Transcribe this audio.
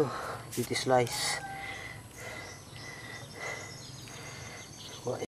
Oh, beauty slice.